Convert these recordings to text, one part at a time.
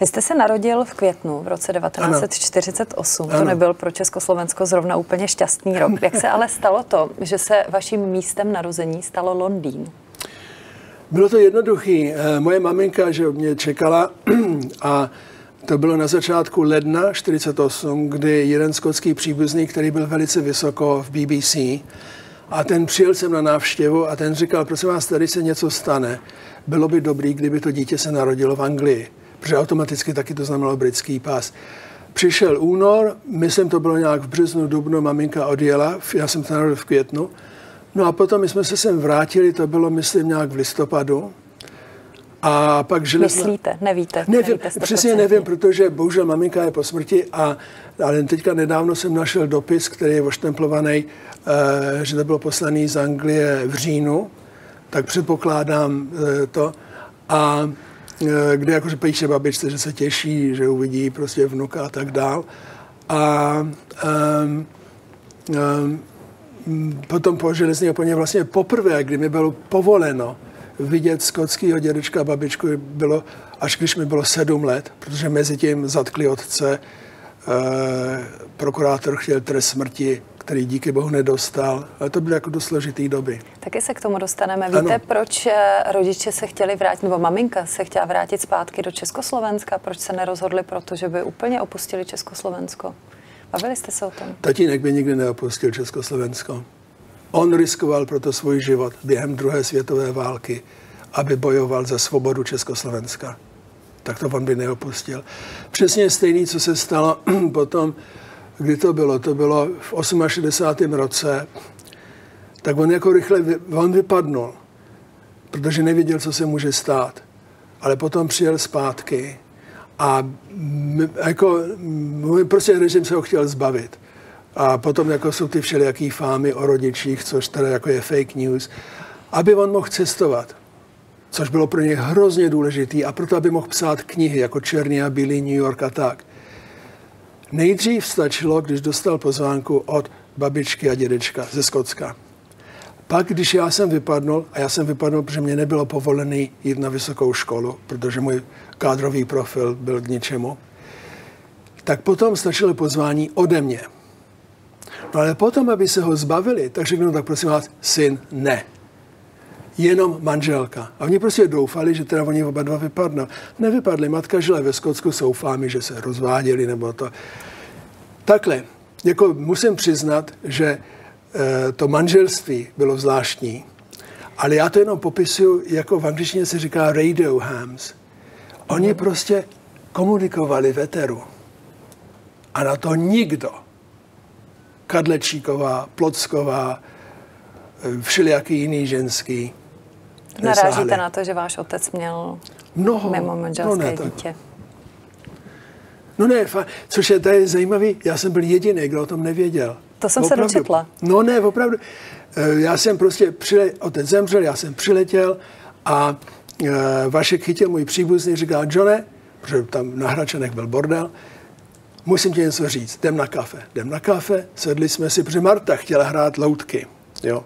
Vy jste se narodil v květnu v roce 1948. Ano. To nebyl pro Československo zrovna úplně šťastný rok. Jak se ale stalo to, že se vaším místem narození stalo Londýn? Bylo to jednoduché. Eh, moje maminka, že mě čekala a to bylo na začátku ledna 48, kdy jeden skotský příbuzný, který byl velice vysoko v BBC, a ten přijel jsem na návštěvu a ten říkal, prosím vás, tady se něco stane. Bylo by dobrý, kdyby to dítě se narodilo v Anglii protože automaticky taky to znamenalo britský pas. Přišel únor, myslím, to bylo nějak v březnu, dubnu, maminka odjela, já jsem se narodil v květnu. No a potom my jsme se sem vrátili, to bylo, myslím, nějak v listopadu. A pak žili Myslíte, nevíte? Nevím, nevíte přesně nevím, protože bohužel maminka je po smrti, a, ale teďka nedávno jsem našel dopis, který je oštemplovaný, uh, že to bylo poslaný z Anglie v říjnu, tak předpokládám uh, to. A Eh, kde jakože píše babičce, že se těší, že uvidí prostě vnuka a tak dál. A um, um, potom po železní oponě vlastně poprvé, kdy mi bylo povoleno vidět skotského dědečka a babičku, bylo až když mi bylo sedm let, protože mezi tím zatkli otce, prokurátor chtěl trest smrti který díky bohu nedostal. Ale to byly jako dost složitý doby. Taky se k tomu dostaneme. Víte, ano. proč eh, rodiče se chtěli vrátit, nebo maminka se chtěla vrátit zpátky do Československa? Proč se nerozhodli proto, že by úplně opustili Československo? Bavili jste se o tom? Tatínek by nikdy neopustil Československo. On riskoval proto svůj život během druhé světové války, aby bojoval za svobodu Československa. Tak to on by neopustil. Přesně stejný, co se stalo potom kdy to bylo? To bylo v 68. roce. Tak on jako rychle, on vypadnul, protože nevěděl, co se může stát. Ale potom přijel zpátky a jako, prostě režim se ho chtěl zbavit. A potom jako jsou ty všelijaký fámy o rodičích, což teda jako je fake news, aby on mohl cestovat což bylo pro něj hrozně důležitý a proto, aby mohl psát knihy jako Černý a Bílý New York a tak. Nejdřív stačilo, když dostal pozvánku od babičky a dědečka ze Skotska. Pak, když já jsem vypadnul, a já jsem vypadnul, protože mě nebylo povolený jít na vysokou školu, protože můj kádrový profil byl k ničemu, tak potom stačilo pozvání ode mě. No ale potom, aby se ho zbavili, tak řeknu, tak prosím vás, syn, ne jenom manželka. A oni prostě doufali, že teda oni oba dva vypadnou. Nevypadli. Matka žila ve Skotsku, jsou fámy, že se rozváděli nebo to. Takhle, jako musím přiznat, že e, to manželství bylo zvláštní, ale já to jenom popisuju, jako v angličtině se říká radio hams. Oni prostě komunikovali v eteru. A na to nikdo, Kadlečíková, Plocková, e, všelijaký jiný ženský, Narážíte na to, že váš otec měl Mnoho, mimo manželské no ne, dítě. No ne, což je, je zajímavý, já jsem byl jediný, kdo o tom nevěděl. To jsem opravdu. se dočetla. No ne, opravdu. Eh, já jsem prostě, přile, otec zemřel, já jsem přiletěl a e, Vašek chytil můj příbuzný, říká, Johne, protože tam na Hračanech byl bordel, musím ti něco říct, jdem na kafe. Jdem na kafe, sedli jsme si, protože Marta chtěla hrát loutky. Jo.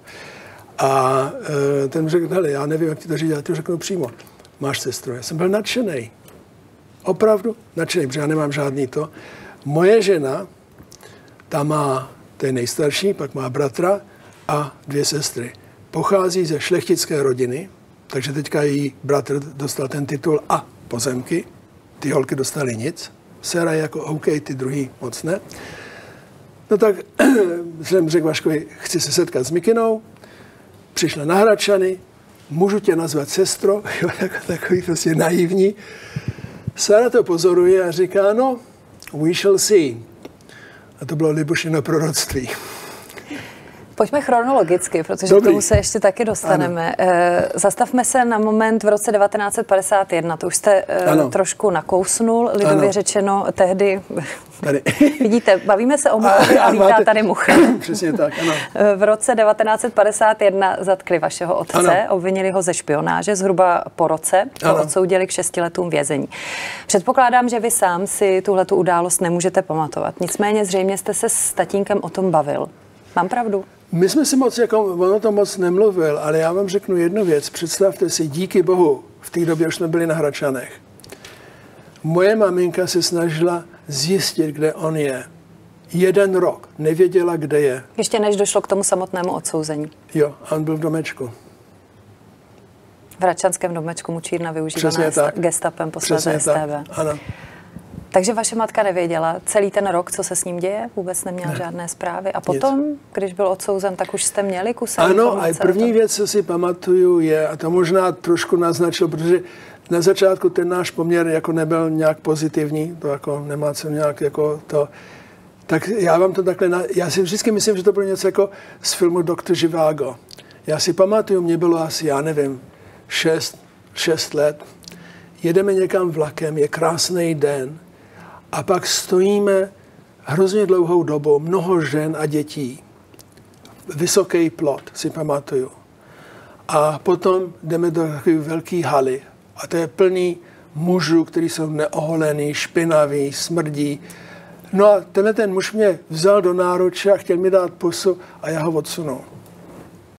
A e, ten řekl, hele, já nevím, jak ti to říct, já ti řeknu přímo. Máš sestru. Já jsem byl nadšený. Opravdu nadšený, protože já nemám žádný to. Moje žena, ta má, to je nejstarší, pak má bratra a dvě sestry. Pochází ze šlechtické rodiny, takže teďka její bratr dostal ten titul a pozemky. Ty holky dostaly nic. Sera je jako OK, ty druhý moc ne. No tak jsem řekl Vaškovi, chci se setkat s Mikinou, přišla na Hradčany, můžu tě nazvat sestro, jako takový prostě naivní. Sara to pozoruje a říká, no, we shall see. A to bylo Libušino proroctví. Pojďme chronologicky, protože Dobrý. k tomu se ještě taky dostaneme. Ano. Eh, zastavme se na moment v roce 1951. To už jste eh, ano. trošku nakousnul, lidově ano. řečeno tehdy. Tady. Vidíte, bavíme se o muchovi a, a vítá máte... tady mucha. Přesně tak, ano. Eh, v roce 1951 zatkli vašeho otce, ano. obvinili ho ze špionáže zhruba po roce, ho odsoudili k šesti letům vězení. Předpokládám, že vy sám si tuhle událost nemůžete pamatovat. Nicméně zřejmě jste se s tatínkem o tom bavil. Mám pravdu? My jsme si moc, jako, ono to moc nemluvil, ale já vám řeknu jednu věc. Představte si, díky bohu, v té době už jsme byli na Hračanech. Moje maminka se snažila zjistit, kde on je. Jeden rok nevěděla, kde je. Ještě než došlo k tomu samotnému odsouzení. Jo, on byl v domečku. V Račanském domečku Mučírna využívaná gestapem, posledně STB. Ano. Takže vaše matka nevěděla celý ten rok, co se s ním děje? Vůbec neměla ne. žádné zprávy. A potom, Nic. když byl odsouzen, tak už jste měli kusem Ano, a první věc, co si pamatuju, je, a to možná trošku naznačil, protože na začátku ten náš poměr jako nebyl nějak pozitivní, to jako nemá co nějak jako to, tak já vám to takhle, na, já si vždycky myslím, že to bylo něco jako z filmu Doktor Živágo. Já si pamatuju, mě bylo asi, já nevím, šest, šest let, jedeme někam vlakem, je krásný den a pak stojíme hrozně dlouhou dobu, mnoho žen a dětí. Vysoký plot, si pamatuju. A potom jdeme do takové velké haly a to je plný mužů, kteří jsou neoholený, špinaví, smrdí. No a tenhle ten muž mě vzal do náruče a chtěl mi dát pusu a já ho odsunul.